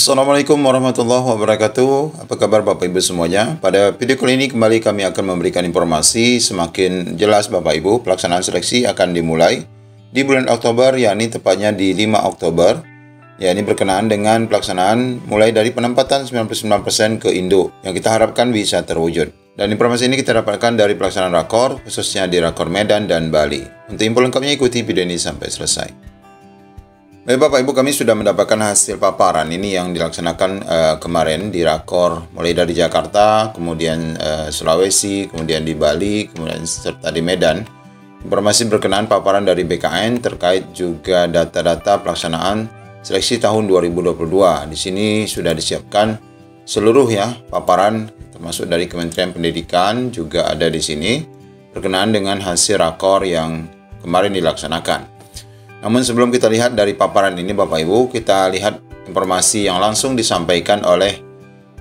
Assalamualaikum warahmatullahi wabarakatuh. Apa kabar Bapak Ibu semuanya? Pada video kali ini kembali kami akan memberikan informasi semakin jelas Bapak Ibu pelaksanaan seleksi akan dimulai di bulan Oktober yakni tepatnya di 5 Oktober yakni berkenaan dengan pelaksanaan mulai dari penempatan 99% ke Indo yang kita harapkan bisa terwujud. Dan informasi ini kita dapatkan dari pelaksanaan rakor khususnya di rakor Medan dan Bali. Untuk info lengkapnya ikuti video ini sampai selesai. Baik Bapak Ibu kami sudah mendapatkan hasil paparan ini yang dilaksanakan uh, kemarin di Rakor mulai dari Jakarta, kemudian uh, Sulawesi, kemudian di Bali, kemudian serta di Medan. Informasi berkenaan paparan dari BKN terkait juga data-data pelaksanaan seleksi tahun 2022. Di sini sudah disiapkan seluruh ya paparan termasuk dari Kementerian Pendidikan juga ada di sini berkenaan dengan hasil rakor yang kemarin dilaksanakan. Namun sebelum kita lihat dari paparan ini Bapak Ibu, kita lihat informasi yang langsung disampaikan oleh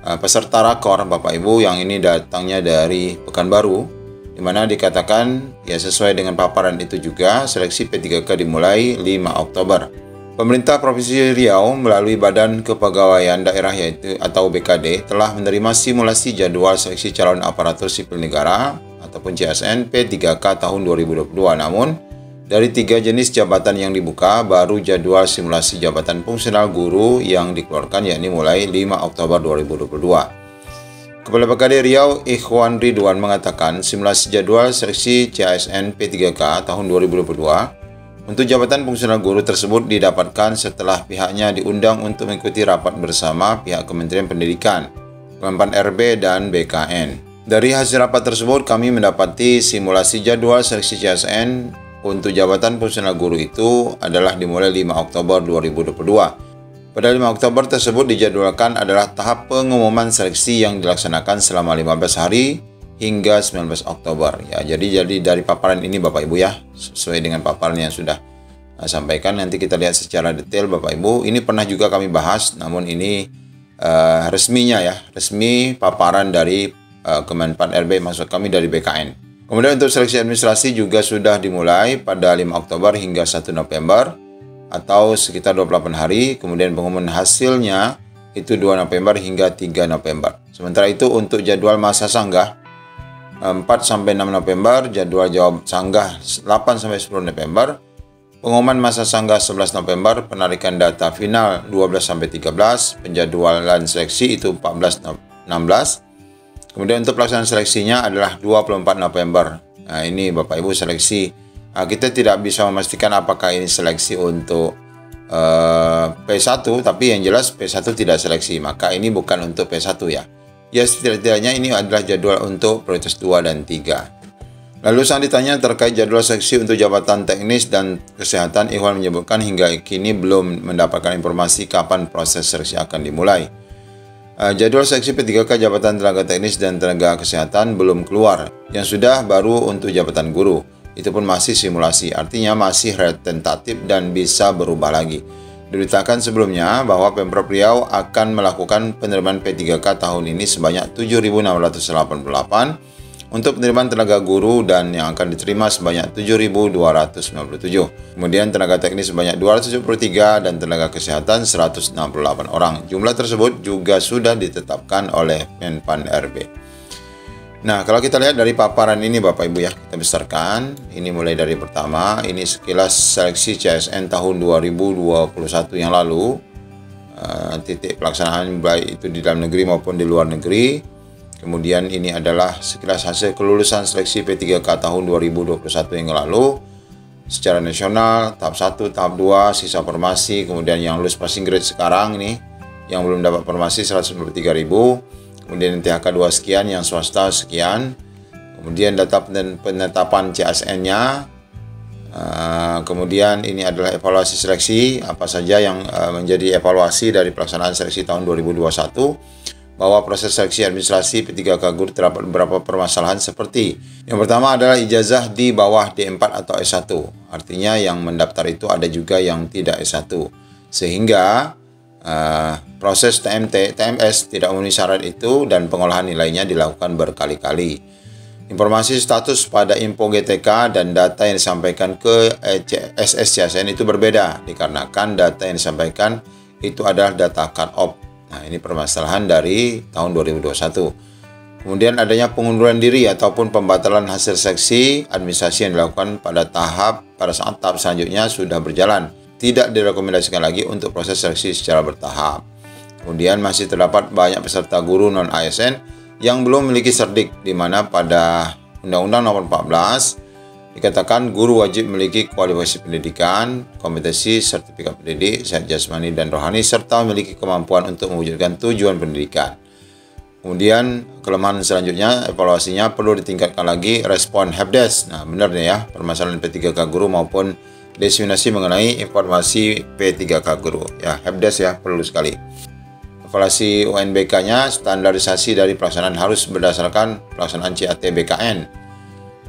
uh, peserta rakor Bapak Ibu yang ini datangnya dari Pekanbaru di mana dikatakan ya sesuai dengan paparan itu juga seleksi P3K dimulai 5 Oktober. Pemerintah Provinsi Riau melalui Badan Kepegawaian Daerah yaitu atau BKD telah menerima simulasi jadwal seleksi calon aparatur sipil negara ataupun CSN P3K tahun 2022. Namun dari tiga jenis jabatan yang dibuka, baru jadwal simulasi jabatan fungsional guru yang dikeluarkan yakni mulai 5 Oktober 2022. Kepala BKD Riau Ikhwan Ridwan mengatakan simulasi jadwal seleksi CASN P3K tahun 2022 untuk jabatan fungsional guru tersebut didapatkan setelah pihaknya diundang untuk mengikuti rapat bersama pihak Kementerian Pendidikan, Kemenpan RB, dan BKN. Dari hasil rapat tersebut, kami mendapati simulasi jadwal seleksi CSN untuk jabatan fungsional guru itu adalah dimulai 5 Oktober 2022. Pada 5 Oktober tersebut dijadwalkan adalah tahap pengumuman seleksi yang dilaksanakan selama 15 hari hingga 19 Oktober. Ya, jadi jadi dari paparan ini Bapak Ibu ya, sesuai dengan paparan yang sudah uh, sampaikan nanti kita lihat secara detail Bapak Ibu. Ini pernah juga kami bahas namun ini uh, resminya ya, resmi paparan dari uh, Kemenpan RB maksud kami dari BKN. Kemudian untuk seleksi administrasi juga sudah dimulai pada 5 Oktober hingga 1 November atau sekitar 28 hari. Kemudian pengumuman hasilnya itu 2 November hingga 3 November. Sementara itu untuk jadwal masa sanggah 4 sampai 6 November, jadwal jawab sanggah 8 sampai 10 November, pengumuman masa sanggah 11 November, penarikan data final 12 sampai 13, penjadwalan seleksi itu 14 16 Kemudian untuk pelaksanaan seleksinya adalah 24 November. Nah, ini Bapak Ibu seleksi. Nah, kita tidak bisa memastikan apakah ini seleksi untuk uh, eh, P1, tapi yang jelas P1 tidak seleksi. Maka ini bukan untuk P1 ya. Ya setidaknya ini adalah jadwal untuk prioritas 2 dan 3. Lalu saat ditanya terkait jadwal seleksi untuk jabatan teknis dan kesehatan, Ikhwan menyebutkan hingga kini belum mendapatkan informasi kapan proses seleksi akan dimulai. Uh, jadwal seksi P3K Jabatan Tenaga Teknis dan Tenaga Kesehatan belum keluar. Yang sudah baru untuk jabatan guru. Itu pun masih simulasi, artinya masih tentatif dan bisa berubah lagi. Diberitakan sebelumnya bahwa Pemprov Riau akan melakukan penerimaan P3K tahun ini sebanyak 7.688 untuk penerimaan tenaga guru dan yang akan diterima sebanyak 7.297. Kemudian tenaga teknis sebanyak 273 dan tenaga kesehatan 168 orang. Jumlah tersebut juga sudah ditetapkan oleh Menpan RB. Nah, kalau kita lihat dari paparan ini Bapak Ibu ya, kita besarkan. Ini mulai dari pertama, ini sekilas seleksi CSN tahun 2021 yang lalu. Uh, titik pelaksanaan baik itu di dalam negeri maupun di luar negeri Kemudian ini adalah sekilas hasil kelulusan seleksi P3K tahun 2021 yang lalu. Secara nasional tahap 1, tahap 2, sisa formasi, kemudian yang lulus passing grade sekarang ini yang belum dapat formasi 193.000, kemudian THK 2 sekian, yang swasta sekian, kemudian data penetapan CSN-nya, uh, kemudian ini adalah evaluasi seleksi, apa saja yang uh, menjadi evaluasi dari pelaksanaan seleksi tahun 2021, bahwa proses seleksi administrasi P3K Guru terdapat beberapa permasalahan seperti yang pertama adalah ijazah di bawah D4 atau S1. Artinya yang mendaftar itu ada juga yang tidak S1. Sehingga uh, proses TMT, TMS tidak memenuhi syarat itu dan pengolahan nilainya dilakukan berkali-kali. Informasi status pada info GTK dan data yang disampaikan ke SSCSN itu berbeda dikarenakan data yang disampaikan itu adalah data cut off Nah, ini permasalahan dari tahun 2021. Kemudian adanya pengunduran diri ataupun pembatalan hasil seksi administrasi yang dilakukan pada tahap pada saat tahap selanjutnya sudah berjalan. Tidak direkomendasikan lagi untuk proses seleksi secara bertahap. Kemudian masih terdapat banyak peserta guru non ASN yang belum memiliki serdik di mana pada Undang-Undang Nomor 14 Dikatakan guru wajib memiliki kualifikasi pendidikan, kompetensi, sertifikat pendidik, sehat jasmani dan rohani, serta memiliki kemampuan untuk mewujudkan tujuan pendidikan. Kemudian kelemahan selanjutnya evaluasinya perlu ditingkatkan lagi respon helpdesk. Nah benar nih ya permasalahan P3K guru maupun diseminasi mengenai informasi P3K guru. Ya helpdesk ya perlu sekali. Evaluasi UNBK-nya standarisasi dari pelaksanaan harus berdasarkan pelaksanaan CAT BKN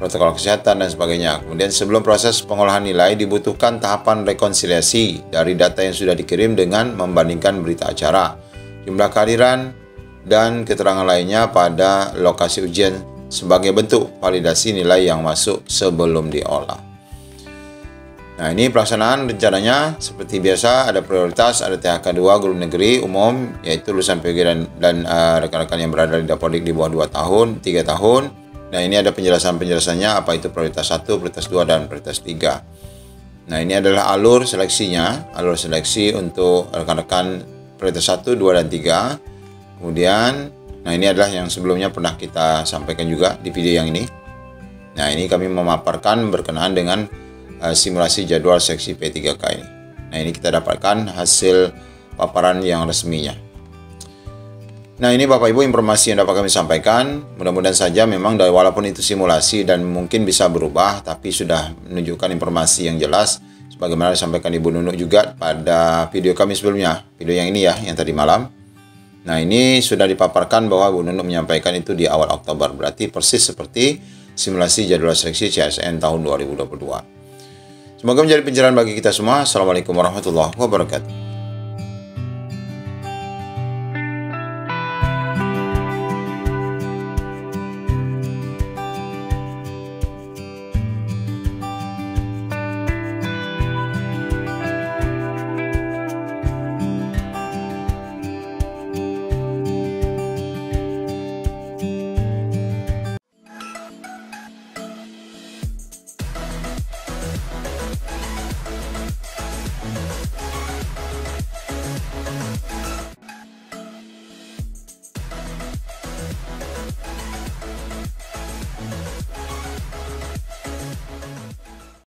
protokol kesehatan dan sebagainya. Kemudian sebelum proses pengolahan nilai dibutuhkan tahapan rekonsiliasi dari data yang sudah dikirim dengan membandingkan berita acara, jumlah kehadiran, dan keterangan lainnya pada lokasi ujian sebagai bentuk validasi nilai yang masuk sebelum diolah. Nah ini pelaksanaan rencananya seperti biasa ada prioritas ada THK 2 guru negeri umum yaitu lulusan PG dan, dan uh, rekan-rekan yang berada di Dapodik di bawah 2 tahun, 3 tahun, Nah, ini ada penjelasan-penjelasannya apa itu prioritas 1, prioritas 2 dan prioritas 3. Nah, ini adalah alur seleksinya, alur seleksi untuk rekan-rekan prioritas 1, 2 dan 3. Kemudian, nah ini adalah yang sebelumnya pernah kita sampaikan juga di video yang ini. Nah, ini kami memaparkan berkenaan dengan uh, simulasi jadwal seksi P3K ini. Nah, ini kita dapatkan hasil paparan yang resminya. Nah ini Bapak Ibu informasi yang dapat kami sampaikan. Mudah-mudahan saja memang dari walaupun itu simulasi dan mungkin bisa berubah, tapi sudah menunjukkan informasi yang jelas. Sebagaimana disampaikan Ibu Nunuk juga pada video kami sebelumnya, video yang ini ya, yang tadi malam. Nah ini sudah dipaparkan bahwa Bu Nunuk menyampaikan itu di awal Oktober, berarti persis seperti simulasi jadwal seleksi CSN tahun 2022. Semoga menjadi pencerahan bagi kita semua. Assalamualaikum warahmatullahi wabarakatuh.